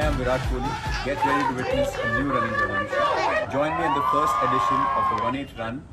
I am Virat Kohli. Get ready to witness a new running revolution. Join me in the first edition of the 1-8 run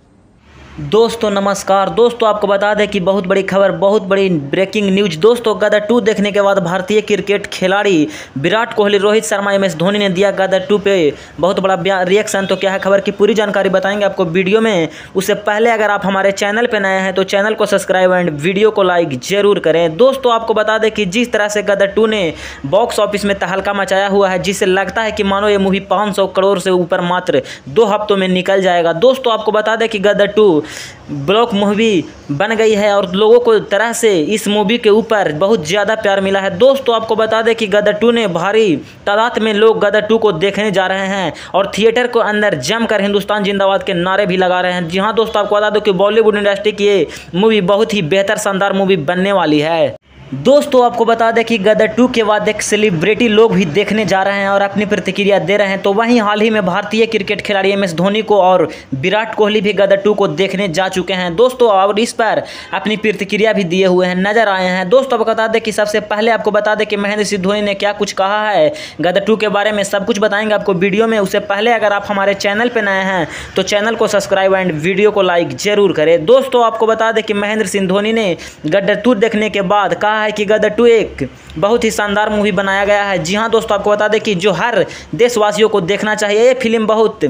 दोस्तों, नमस्कार। दोस्तों, आपको बता दें कि बहुत बड़ी खबर, बहुत बड़ी ब्रेकिंग न्यूज़ दोस्तों, गदर टू देखने के बाद भारतीय क्रिकेट खिलाड़ी विराट कोहली, रोहित शर्मा, एम एस धोनी ने दिया गदर टू पे बहुत बड़ा रिएक्शन तो क्या है खबर की पूरी जानकारी बताएँगे आपको वीडियो में। उससे पहले अगर आप हमारे चैनल पर नए हैं तो चैनल को सब्सक्राइब एंड वीडियो को लाइक ज़रूर करें। दोस्तों, आपको बता दें कि जिस तरह से गदर टू ने बॉक्स ऑफ़िस में तहलका मचाया हुआ है जिससे लगता है कि मानो ये मूवी पाँच सौ करोड़ से ऊपर मात्र दो हफ्तों में निकल जाएगा। दोस्तों, आपको बता दें कि गदर टू ब्लॉक मूवी बन गई है और लोगों को तरह से इस मूवी के ऊपर बहुत ज़्यादा प्यार मिला है। दोस्तों, आपको बता दें कि गदर टू ने भारी तादाद में लोग गदर टू को देखने जा रहे हैं और थिएटर को अंदर जमकर हिंदुस्तान जिंदाबाद के नारे भी लगा रहे हैं। जी हाँ दोस्तों, आपको बता दो कि बॉलीवुड इंडस्ट्री की ये मूवी बहुत ही बेहतर, शानदार मूवी बनने वाली है। दोस्तों, आपको बता दें कि गदर टू के बाद एक सेलिब्रिटी लोग भी देखने जा रहे हैं और अपनी प्रतिक्रिया दे रहे हैं। तो वहीं हाल ही में भारतीय क्रिकेट खिलाड़ी एम एस धोनी को और विराट कोहली भी गदर टू को देखने जा चुके हैं। दोस्तों और इस पर अपनी प्रतिक्रिया भी दिए हुए हैं, नज़र आए हैं। दोस्तों आपको बता दें कि सबसे पहले आपको बता दें कि महेंद्र सिंह धोनी ने क्या कुछ कहा है। गदर टू के बारे में सब कुछ बताएँगे आपको वीडियो में। उससे पहले अगर आप हमारे चैनल पर नए हैं तो चैनल को सब्सक्राइब एंड वीडियो को लाइक ज़रूर करें। दोस्तों, आपको बता दें कि महेंद्र सिंह धोनी ने गदर टू देखने के बाद कहा है कि गदर टू एक बहुत ही शानदार मूवी बनाया गया है। जी हाँ दोस्तों, आपको बता दें कि जो हर देशवासियों को देखना चाहिए, ये फ़िल्म बहुत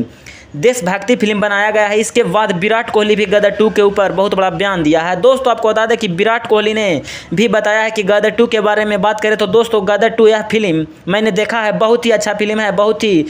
देशभक्ति फ़िल्म बनाया गया है। इसके बाद विराट कोहली भी गदर टू के ऊपर बहुत बड़ा बयान दिया है। दोस्तों, आपको बता दें कि विराट कोहली ने भी बताया है कि गदर टू के बारे में बात करें तो दोस्तों, गदर टू यह फ़िल्म मैंने देखा है, बहुत ही अच्छा फ़िल्म है, बहुत ही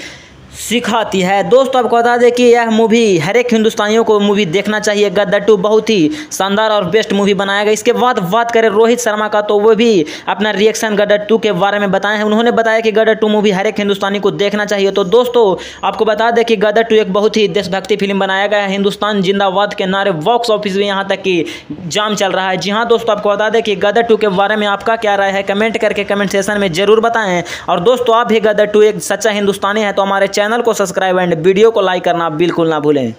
सिखाती है। दोस्तों, आपको बता दें कि यह मूवी हर एक हिंदुस्तानियों को मूवी देखना चाहिए। गद्दा टू बहुत ही शानदार और बेस्ट मूवी बनाया गया। इसके बाद बात करें रोहित शर्मा का तो वो भी अपना रिएक्शन गदर टू के बारे में बताए हैं। उन्होंने बताया कि गदर टू मूवी हर एक हिंदुस्तानी को देखना चाहिए। तो दोस्तों, आपको बता दें कि गदर टू एक बहुत ही देशभक्ति फ़िल्म बनाया गया है। हिंदुस्तान जिंदाबाद के नारे बॉक्स ऑफ़िस में यहाँ तक कि जाम चल रहा है। जी हाँ दोस्तों, आपको बता दें कि गदर टू के बारे में आपका क्या राय है? कमेंट करके कमेंट सेशन में ज़रूर बताएँ। और दोस्तों, आप भी गदर टू एक सच्चा हिंदुस्तानी है तो हमारे चैनल को सब्सक्राइब एंड वीडियो को लाइक करना बिल्कुल ना भूलें।